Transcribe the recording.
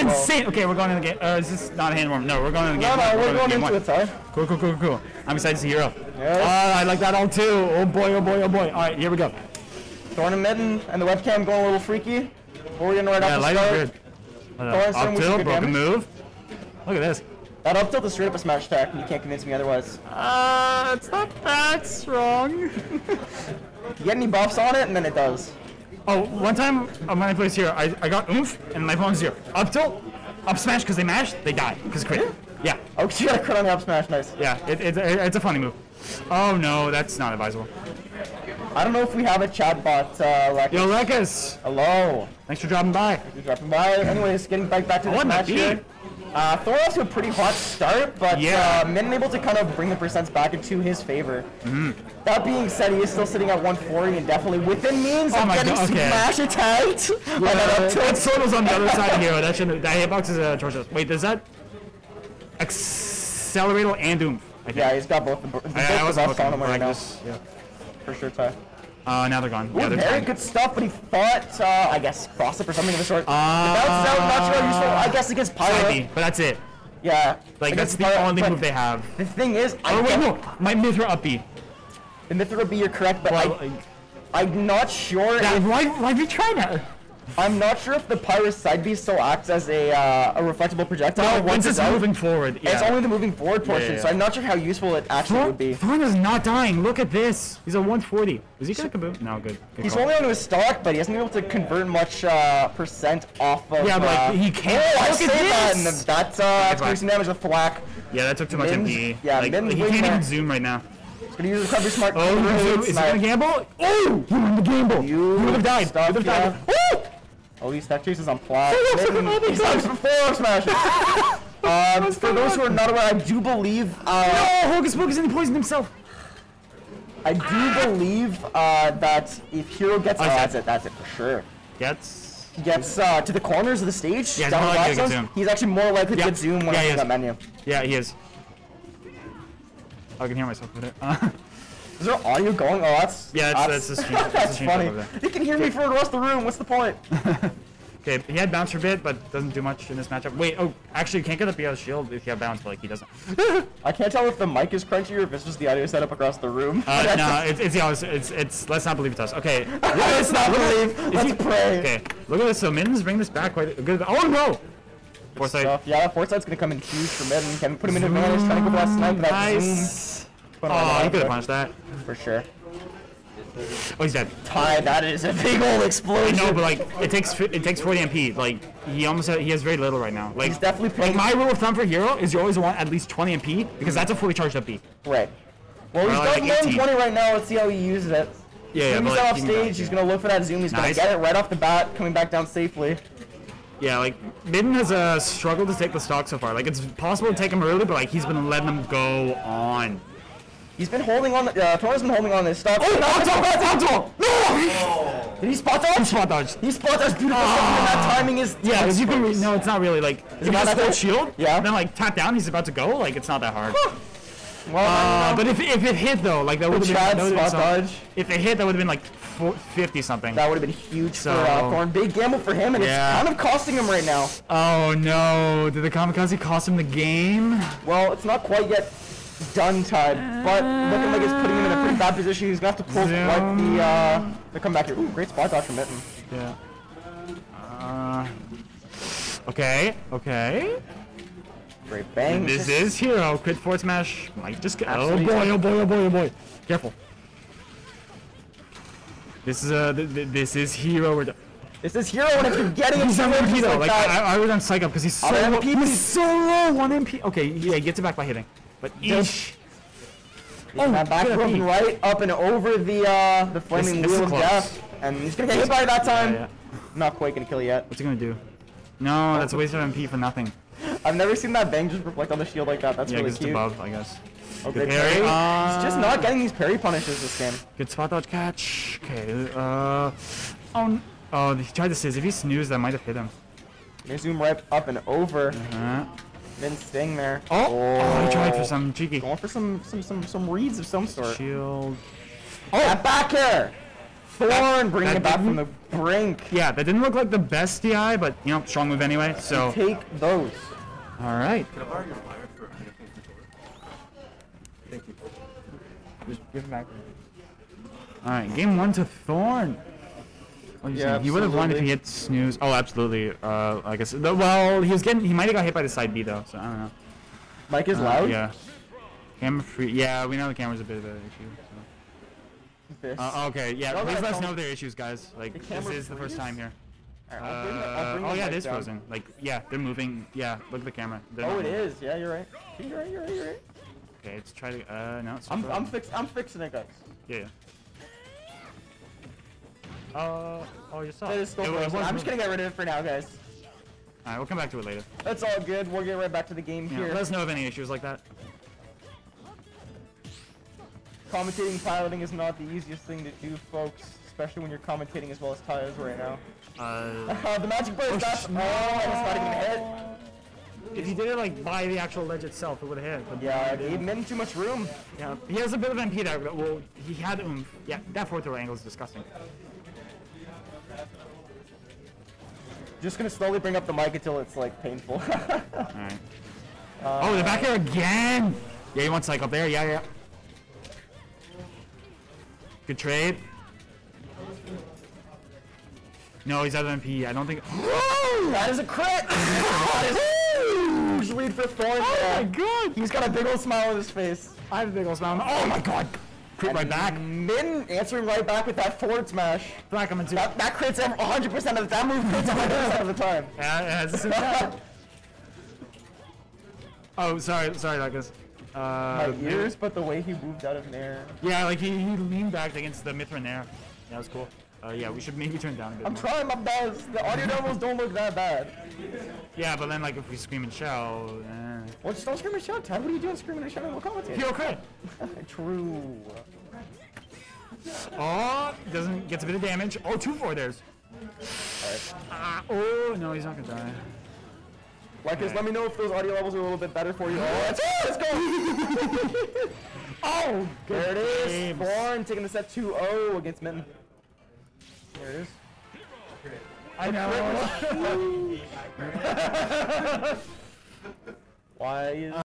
Insane. Okay, we're going in the game. Uh, is this not a hand warm? No, we're going in the game. no, one. we're going game into it, Ty. Cool, cool, cool, cool. I'm excited to see Hero. Yes. Uh, I like that all too. Oh boy, oh boy, oh boy. All right, here we go. Thorn and Mitten and the webcam going a little freaky. We're getting right Yeah, off the start. good. Uh, up doing with some tilt, broken move. Look at this. That up tilt is straight up a smash attack. You can't convince me otherwise. Uh, it's not that strong. You get any buffs on it, and then it does. Oh, one time uh, when I played here, I, I got oomph and my opponent's zero. Up tilt, up smash because they mash, they die because crit. Yeah, Oh, you got a crit on the up smash. Nice. yeah, it, it, it, it's a funny move. Oh no, that's not advisable. I don't know if we have a chat bot, uh, Rex. Yo, Hello. thanks for dropping by. You're dropping by. Anyways, getting back back to the match here. Uh, Thorn off to a pretty hot start, but Yeah. uh, Min able to kind of bring the percents back into his favor. Mm-hmm. That being said, he is still sitting at 140 and definitely within means Oh of getting God, okay. smash attacked. by Uh, that up that tilt. solo's on the other side here. That shouldn't. That hitbox is a torture. Wait, does that accelerator and doom? Yeah, he's got both the, I, I wasn't on him right now. this. Yeah. For sure, Ty. Uh, now they're gone. Ooh, Yeah, they're very gone. good stuff, but he fought, uh, I guess, cross up or something of the sort. Uh, bounce not useful. I guess against Pyra. But that's it. Yeah. Like that's the Pyra, only move they have. The thing is, I Oh wait, no, my Mythra up B. The Mythra be you're correct, but Well, I, like, I'm not sure. yeah, if, why, why be trying that? I'm not sure if the Pyra's side B still acts as a uh, a reflectable projectile. No, once it's out. moving forward, yeah. It's only the moving forward portion, yeah. so I'm not sure how useful it actually Thorn, would be. Thorn is not dying. Look at this. He's a 140. Is he gonna kaboom? No, good. good He's call. only onto his stock, but he hasn't been able to convert much uh, percent off of. Yeah, but, like, uh, he can't- Oh, I look say at that, this! and that's uh, that's producing damage with thwack. Yeah, that took too much MP. yeah, like, he can't even zoom right now. He's gonna use recovery smart. Oh, Really is, he gonna gamble? Oh, he won the gamble. You he would have died. stuff, he would have died. Yeah. Oh, these stack chases on plat. Look Mitten- at that. He's on some four smashes. um, for those who are not aware, I do believe. Uh, Oh, Hocus Pocus and he poisoned himself. I do believe uh, that if Hero gets, oh, that's it, that's it for sure. Gets. He gets uh, to the corners of the stage, Yeah, he's down more likely to zones, zoom. he's actually more likely Yeah. to get zoom when Yeah, I he see that menu. Yeah, he is. I can hear myself with it. Is there audio going? Oh, that's Yeah, it's- that's the stream- that's the that's stream funny. over there. You can hear me for the rest of the room. What's the point? okay, he had bounce for a bit, but doesn't do much in this matchup. Wait, oh, actually, you can't get up the shield if you have bounce, but like he doesn't. I can't tell if the mic is crunchy or if it's just the audio setup across the room. Uh, no, it's it's, yeah, it's it's it's let's not believe it's us. Okay, Let's not believe. Let's he- pray. okay, look at this. So Mitten's bring this back quite a good. Oh no! Foresight. Stuff. Yeah, that foresight's gonna come in huge for mid and can put him in advantage, trying to go for that snipe, that zoom. Nice. Put him on Oh, he could have punched that. For sure. Oh, he's dead. Ty, that is a big old I explosion. know, but like it takes it takes 40 MP. Like he almost ha- he has very little right now. Like He's definitely like my rule of thumb for hero is you always want at least 20 MP because that's a fully charged up B. Right. Well, he's got like more than 18. 20 right now. Let's see how he uses it. Yeah, yeah, Zoom but, he's like, off stage. He's gonna look for that zoom. He's Nice. gonna get it right off the bat, coming back down safely. Yeah, like Mitten has uh, struggled to take the stock so far. Like it's possible to take him early, but like he's been letting them go on. He's been holding on. Uh, Torres been holding on this stock. Oh, Alto! Alto! No! Did he spot dodge? He Spot dodge. He spot dodge beautiful. stuff, and that timing is. Yeah, because you can. Re- no, it's not really like. If you not just that hold shield, Yeah. Then like tap down, he's about to go. Like it's not that hard. Well, Uh, but if, if it hit though, like that would have been, Chad been spot some- dodge. If it hit, that would have been like four, 50 something. that would have been huge So- for uh, Thorn. Big gamble for him, and Yeah. it's kind of costing him right now. Oh no! Did the kamikaze cost him the game? Well, it's not quite yet done time, but looking like it's putting him in a pretty bad position. He's gonna have to pull quite the uh, the comeback here. Ooh, great spot dodge from Mitten. Yeah. Uh, okay. Okay. Great bang. This is hero. Crit forward smash. Might just get. Oh boy! Oh boy! Oh boy! Oh boy! Careful. This is uh, th- th- this is hero. We're This is hero, and if you're getting He's on MP though. Like that, I, I was on psych up because he's so low. He's so low. One MP. Okay. Yeah, he gets it back by hitting. But each. Oh, that back broken right up and over the uh, the flaming this is wheel of death, and he's gonna get hit by it that time. Yeah, yeah. Not quite gonna kill yet. What's he gonna do? No, that's a waste of MP for nothing. I've never seen that bang just reflect on the shield like that. That's Yeah, really cute. above, I guess. Okay, Good parry. Uh, He's just not getting these parry punishes this game. Good spot dodge catch. Okay. Uh. Oh. Oh, he tried to sizz. If he snoozed, that might have hit him. They zoom right up and over. Uh, Then staying there. oh, oh, he tried for oh. some cheeky Going for some some some some reads of some sort. shield. Oh, that back air. Thorn bringing that it back from the brink. Yeah, that didn't look like the best DI, but you know, strong move anyway. So, Take those. all right. Thank you. Just give him back. All right, game one to Thorn. Yeah, he would have won if he hit snooze. Oh, absolutely. Uh, I guess. the- Well, he was getting. He might have got hit by the side B though, so I don't know. Mike is Uh, loud. Yeah. Camera free. Yeah, we know the camera's a bit of an issue. So. Uh, okay, yeah. No, please let us know if there are issues, guys. Like this is the first time here. Alright, I'll bring I'll Uh, bring oh yeah, it is down. frozen. Like yeah, they're moving. Yeah, look at the camera. They're Oh, it moving. is. Yeah, you're right. You're right. You're right. You're right. Okay, let's try to. Uh, no, it's. I'm, frozen. I'm fix. I'm fixing it, guys. Yeah. yeah. Uh, oh, you saw. It is still It- it I'm just gonna get rid of it for now, guys. All right, we'll come back to it later. That's all good. We'll get right back to the game Yeah, here. let us know of any issues like that. Commentating piloting is not the easiest thing to do, folks. Especially when you're commentating as well as Ty is right now. Uh, Uh, the magic burst. that's oh, it's not even hit. if he did it like by the actual ledge itself, it would have hit. But Yeah, he it didn't. him too much room. Yeah, he has a bit of MP there. But, well, he had oomph. Yeah, that fourth row angle is disgusting. Just gonna slowly bring up the mic until it's like painful. All right. oh, the back here again. Yeah, he wants like up there. Yeah, yeah. Good trade. No, he's out of MP. I don't think. that is a crit. that is huge lead for Thorn. Oh my god! He's got a big old smile on his face. I have a big old smile. Oh my god! Crit right back. Min answering right back with that forward smash. Black, I'm into. That, that crits 100% of the that move crits 100% of the time. Yeah, yeah, it's a Oh, sorry, sorry, Douglas. Uh, My ears, but the way he moved out of nair. Yeah, like he, he leaned back against the Mithrin there. That was cool. Uh, yeah, we should maybe turn down a bit I'm more. trying my best. The audio levels don't look that bad. Yeah, but then like if we scream and shout, eh. Well, just don't scream and shout, Ted. What are you doing screaming and shouting while commentating? Hero crit. True. Oh, doesn't gets a bit of damage. Oh, two forwarders. Ah, oh no, he's not gonna die. Marcus, let me know if those audio levels are a little bit better for you. Oh, let's, let's go! Oh, there it is. Thorn taking the set 2-0 against Mitten. There it is. I know. Why is